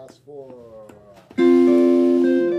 last four. Uh,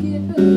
Thank you.